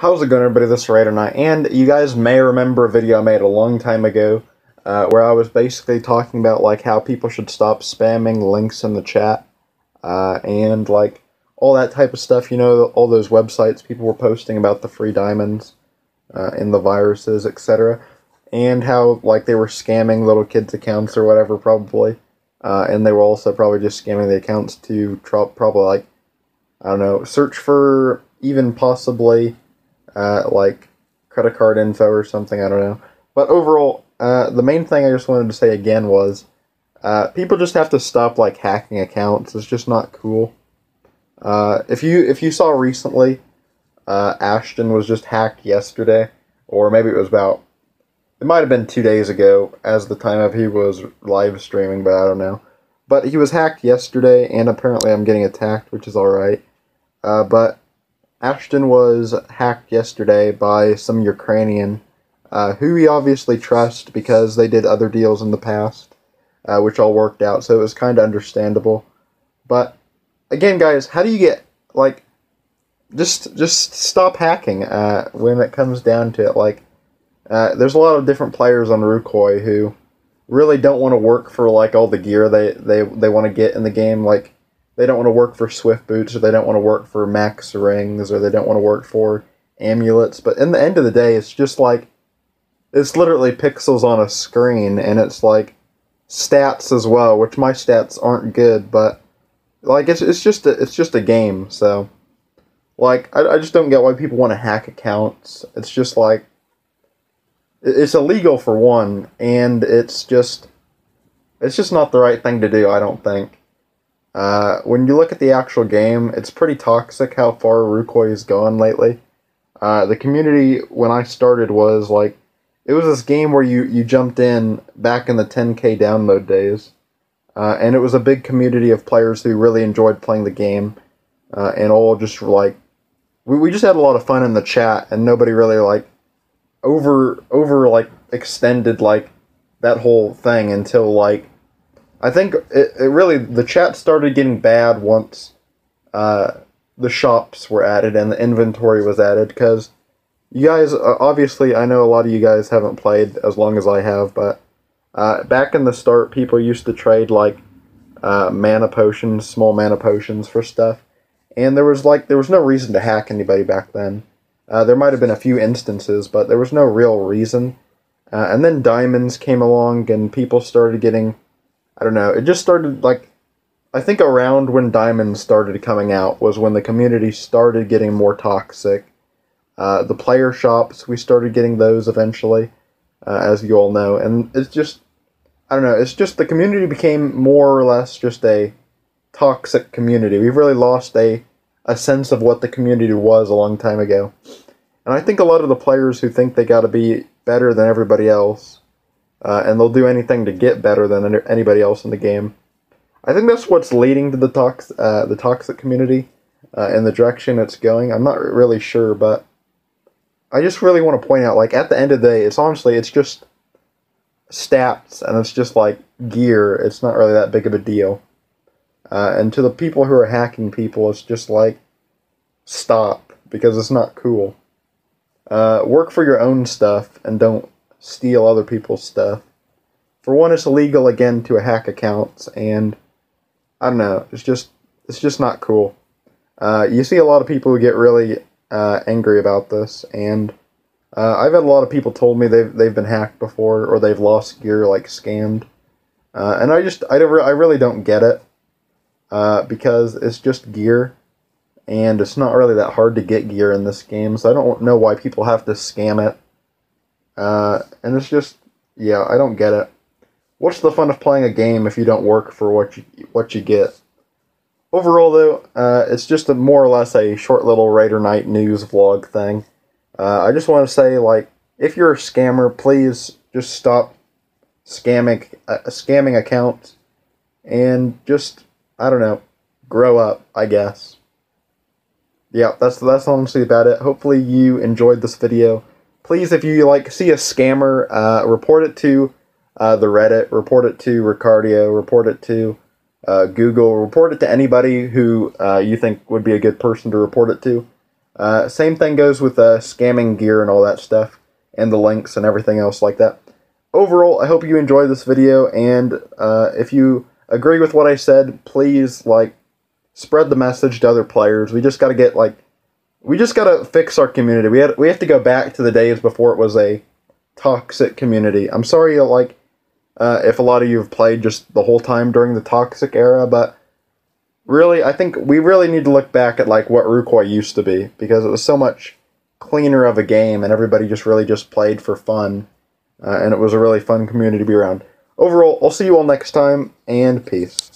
How's it going, everybody? This is Knight, and you guys may remember a video I made a long time ago uh, where I was basically talking about like how people should stop spamming links in the chat uh, and like all that type of stuff. You know, all those websites people were posting about the free diamonds uh, and the viruses, etc., and how like they were scamming little kids' accounts or whatever, probably, uh, and they were also probably just scamming the accounts to probably like I don't know, search for even possibly uh, like credit card info or something. I don't know. But overall, uh, the main thing I just wanted to say again was uh, people just have to stop like hacking accounts. It's just not cool. Uh, if you if you saw recently, uh, Ashton was just hacked yesterday, or maybe it was about. It might have been two days ago, as the time of he was live streaming, but I don't know. But he was hacked yesterday, and apparently I'm getting attacked, which is alright. Uh, but Ashton was hacked yesterday by some Ukrainian, uh, who he obviously trusts because they did other deals in the past, uh, which all worked out, so it was kind of understandable. But again, guys, how do you get like just just stop hacking uh, when it comes down to it? Like, uh, there's a lot of different players on Rucoy who really don't want to work for like all the gear they they, they want to get in the game, like they don't want to work for Swift boots, or they don't want to work for Max rings, or they don't want to work for amulets. But in the end of the day, it's just like it's literally pixels on a screen, and it's like stats as well, which my stats aren't good, but like it's it's just a, it's just a game. So like I, I just don't get why people want to hack accounts. It's just like it's illegal for one, and it's just it's just not the right thing to do. I don't think. Uh, when you look at the actual game, it's pretty toxic how far Rucoy has gone lately. Uh, the community when I started was like, it was this game where you, you jumped in back in the 10k download days, uh, and it was a big community of players who really enjoyed playing the game, uh, and all just like, we, we just had a lot of fun in the chat, and nobody really like over over like extended like that whole thing until like I think it, it really the chat started getting bad once uh, the shops were added and the inventory was added because you guys uh, obviously I know a lot of you guys haven't played as long as I have, but uh, back in the start, people used to trade like uh, mana potions, small mana potions for stuff, and there was like there was no reason to hack anybody back then. Uh, there might have been a few instances, but there was no real reason. And then diamonds came along, and people started getting I don't know. It just started like I think around when diamonds started coming out was when the community started getting more toxic. Uh, the player shops we started getting those eventually, uh, as you all know, and it's just I don't know. It's just the community became more or less just a toxic community. We've really lost a a sense of what the community was a long time ago. And I think a lot of the players who think they got to be better than everybody else uh, and they'll do anything to get better than anybody else in the game. I think that's what's leading to the tox uh, the toxic community uh, in the direction it's going. I'm not really sure, but I just really want to point out, like at the end of the day, it's honestly it's just stats and it's just like gear. It's not really that big of a deal. Uh, and to the people who are hacking people, it's just like stop because it's not cool. Uh, work for your own stuff and don't steal other people's stuff. For one, it's illegal again to hack accounts, and I don't know. It's just it's just not cool. Uh, you see a lot of people who get really uh, angry about this, and uh, I've had a lot of people told me they've they've been hacked before or they've lost gear like scammed, uh, and I just I don't I really don't get it uh, because it's just gear, and it's not really that hard to get gear in this game, so I don't know why people have to scam it. Uh, and it's just, yeah, I don't get it. What's the fun of playing a game if you don't work for what you what you get? Overall, though, uh, it's just a more or less a short little Raider Knight news vlog thing. Uh, I just want to say, like, if you're a scammer, please just stop scamming uh, scamming accounts and just I don't know, grow up. I guess. Yeah, that's that's honestly about it. Hopefully you enjoyed this video please, if you like see a scammer, uh, report it to uh, the Reddit, report it to Ricardio, report it to uh, Google, report it to anybody who uh, you think would be a good person to report it to. Uh, same thing goes with uh, scamming gear and all that stuff, and the links and everything else like that. Overall, I hope you enjoyed this video, and if you agree with what I said, please like spread the message to other players. We just got to get like we just got to fix our community. We had we have to go back to the days before it was a toxic community. I'm sorry, like uh, if a lot of you have played just the whole time during the toxic era, but really, I think we really need to look back at like what Rucoy used to be because it was so much cleaner of a game, and everybody just really just played for fun, uh, and it was a really fun community to be around. Overall, I'll see you all next time, and peace.